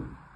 Hmm.